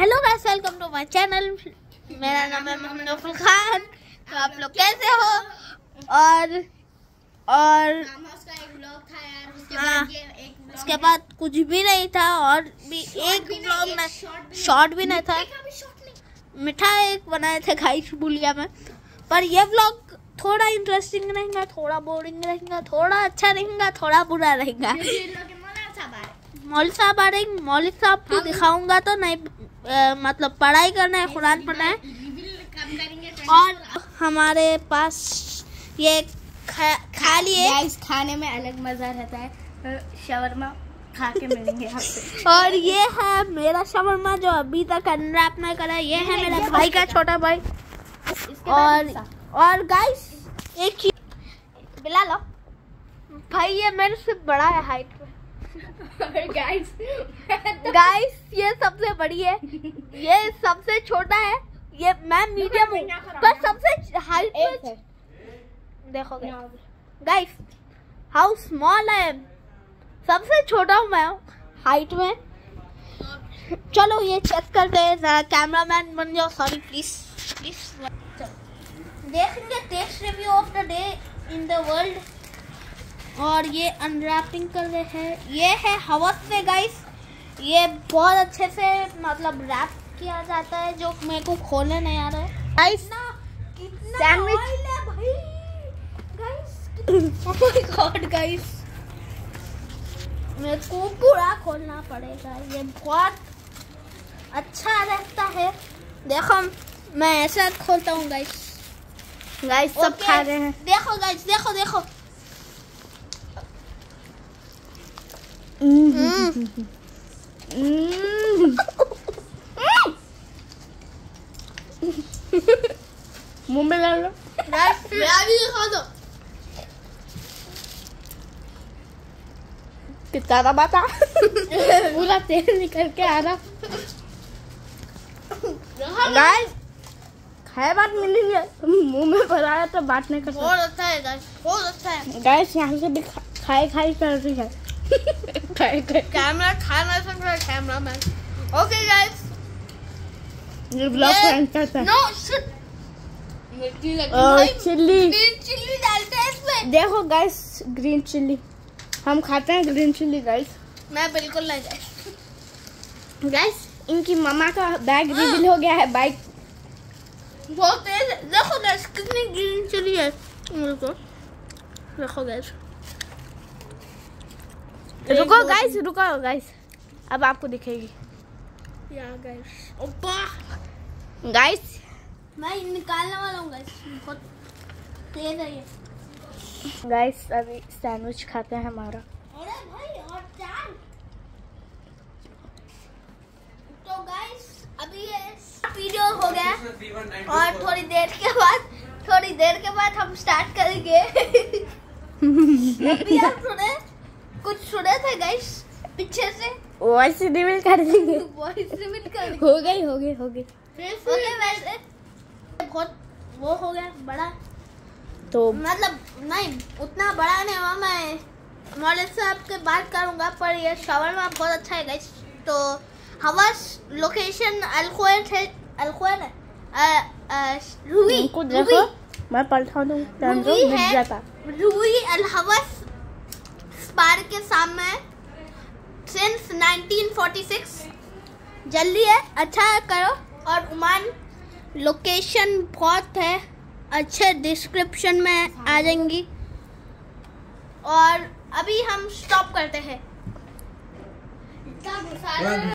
Hello guys welcome to my channel मेरा नाम है मोहम्मद अफल खान तो आप लोग कैसे हो? और और हाँ, उसके बाद कुछ भी नहीं था और भी एक ब्लॉग में शॉर्ट भी नहीं था। मिठाई एक बनाए थे खाई बुलिया में। पर ये ब्लॉग थोड़ा इंटरेस्टिंग रहेगा थोड़ा बोरिंग रहेगा थोड़ा अच्छा रहेगा थोड़ा बुरा रहेगा। मौलिक साहब आ रहे मौलिक साहब को दिखाऊँगा तो नहीं मतलब पढ़ाई करना है कुरान पढ़ना है। और हमारे पास ये खा, खा लिए गाइस खाने में अलग मज़ा रहता है। शवरमा खा के मिलेंगे आपसे और ये है मेरा शवरमा जो अभी तक अनरैप नहीं करा ये है मेरा भाई का छोटा भाई। और और गाइस एक चीज़ बिला लो। भाई ये मेरे से बड़ा है हाइट में गाइस गाइस ये सबसे बड़ी है। ये सबसे छोटा है। ये मैं मीडियम हूँ। पर सबसे हाइट देखो गाइस हाउ स्मॉल है सबसे छोटा हूँ मैं हाइट में। चलो ये चेक करते हैं। जरा कैमरामैन बन जाओ। सॉरी प्लीज़ प्लीज़ देखेंगे test review of the day in the world और ये अनरैपिंग कर रहे हैं। ये है हवस से गाइस ये बहुत अच्छे से मतलब रैप किया जाता है जो मेरे को खोलने नहीं आ रहा है। गाइस माय गॉड गाइस मेरे को पूरा खोलना पड़ेगा। ये बहुत अच्छा रहता है। देखो मैं ऐसा खोलता हूँ गाइस गाइस सब खा रहे हैं। देखो गाइस देखो देखो। मुँह में डाल लो कितना था बता पूरा तेल निकल के आ रहा गाइस खाए बात मिलेंगे मुँह में भरा तो बात नहीं कर बहुत अच्छा है गाइस बहुत अच्छा है गाइस यहाँ से भी खाए खाई कर रही है. कैमरा खा नहीं सक कैमरा मैन ओके गाइस ये ब्लॉग फ्रेंड करता है नो शिट मिर्ची लगी भाई चिल्ली ग्रीन चिल्ली डालते हैं इसमें देखो गाइस ग्रीन चिल्ली हम खाते हैं ग्रीन चिल्ली गाइस मैं बिल्कुल नहीं गाइस गाइस इनकी मामा का बैग रिवील हो गया है बाइक बहुत तेज देखो गाइस कितनी ग्रीन चिल्ली है। देखो गाइस रुको गाइस रुको गाइस अब आपको दिखेगी। या गाइस ओपा गाइस मैं निकालने वाला हूँ गाइस बहुत तेज है ये। गाइस अभी सैंडविच खाते हैं हमारा। अरे भाई और चार। तो गाइस अभी ये वीडियो हो गया। और थोड़ी देर के बाद थोड़ी देर के बाद हम स्टार्ट करेंगे। अभी आप सुने कुछ सुने थे गाइस पीछे से? वॉइस रिवील कर देंगे। वॉइस लिमिट कर हो गई हो गई हो गई। ओके वैसे बहुत वो हो गया बड़ा। तो मतलब नहीं उतना बड़ा नहीं हुआ मैं। मॉडल से आपके बात करूँगा पर ये शवरमा बहुत अच्छा है गाइस तो हवस लोकेशन अलखोर है अलखोर है? रूही रूही देखो मैं पलटा दूँ रूही है। रूही अल स्पार के सामने सिंस 1946 जल्दी है अच्छा करो। और उमान लोकेशन बहुत है। अच्छे डिस्क्रिप्शन में आ जाएँगी। और अभी हम स्टॉप करते हैं?